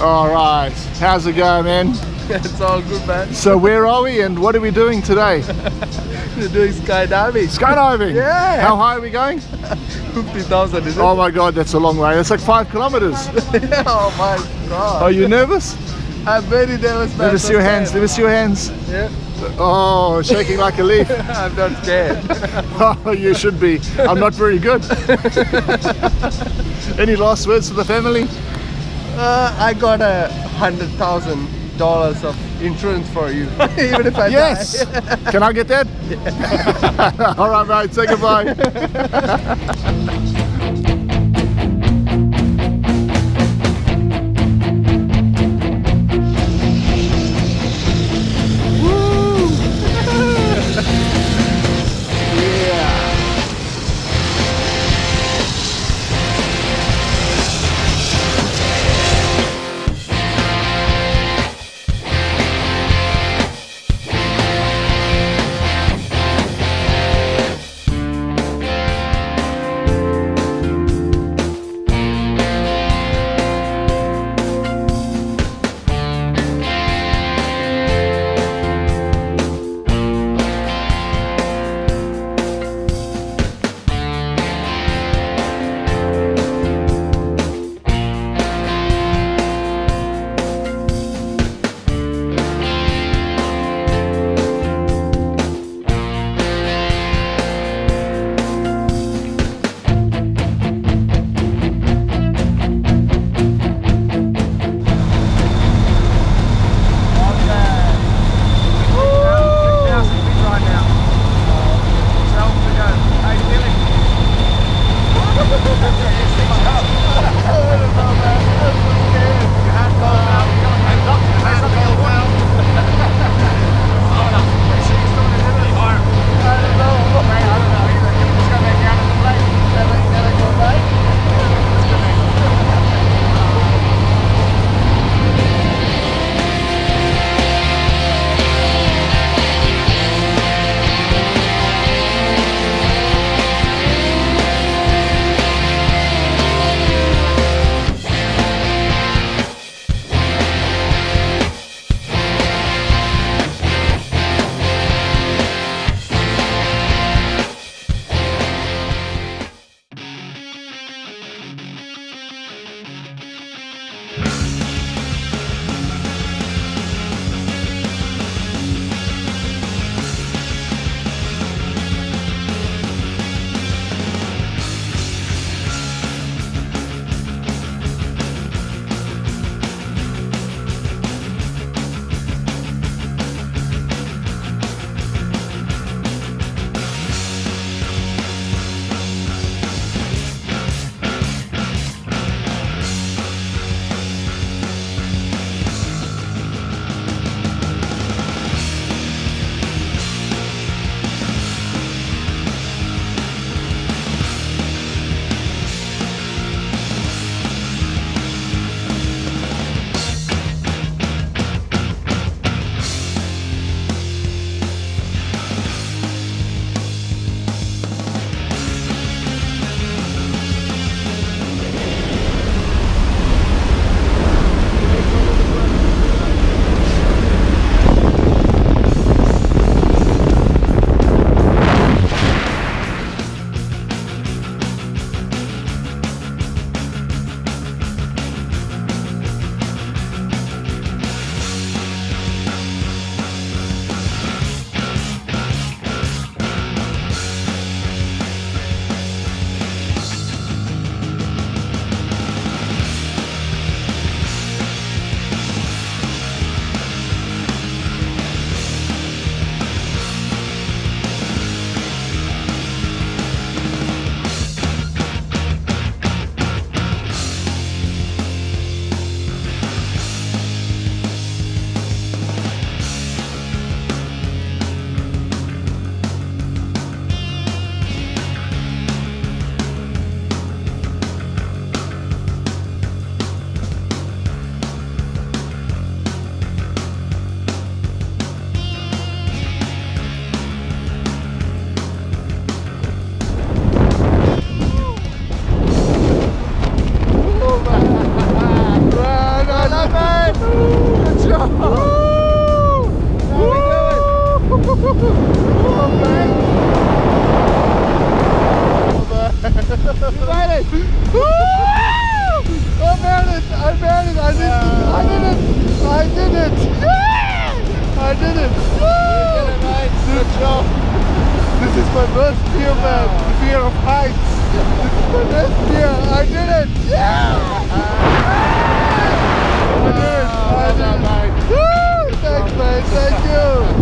All right, how's it going, man? it's all good, man. So where are we and what are we doing today? We're doing skydiving. Skydiving. Yeah. How high are we going? 50,000, is it? Oh my God, that's a long way. That's like five kilometers. oh my god. Are you nervous? I'm very nervous, man. Let me see your hands. Let me see your hands. Yeah. Oh, shaking like a leaf. I'm not scared. Oh, you should be. I'm not very good. Any last words to the family? Uh, I got a hundred thousand dollars of insurance for you, even if I Yes. Can I get that? All right, mate. Say goodbye. I made it! I made it! I did, I did it! I did it! I did it! Job! This is my first fear, man! Fear of heights! This is my best fear! I did it! I did it! I did it! Thanks, man! Thank you!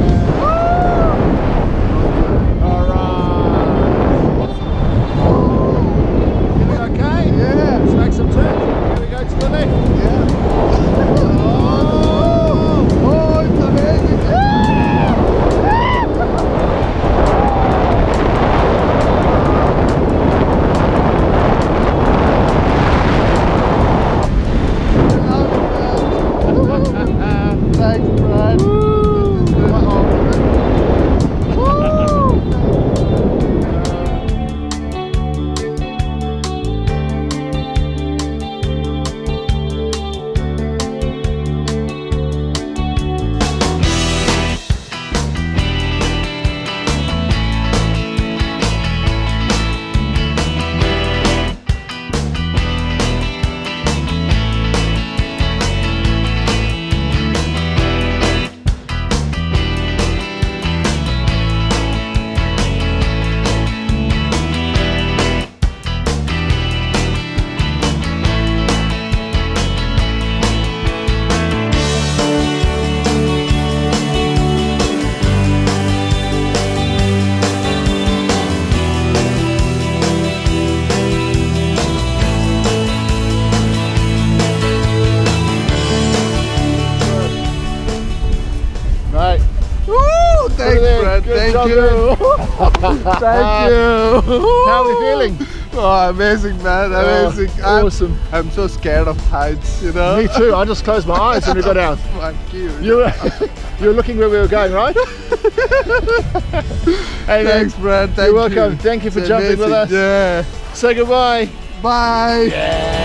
Brad. Thank you. Thank you. How are we feeling? Oh, amazing, man. Oh, Amazing. I'm- awesome. I'm, so scared of heights, you know? Me too. I just closed my eyes when we got down. Fuck you. You were, you were looking where we were going, right? hey, man. Thanks, Brad. Thank You're welcome. you. Thank you for It's jumping with us. Yeah. Say goodbye. Bye. Yeah.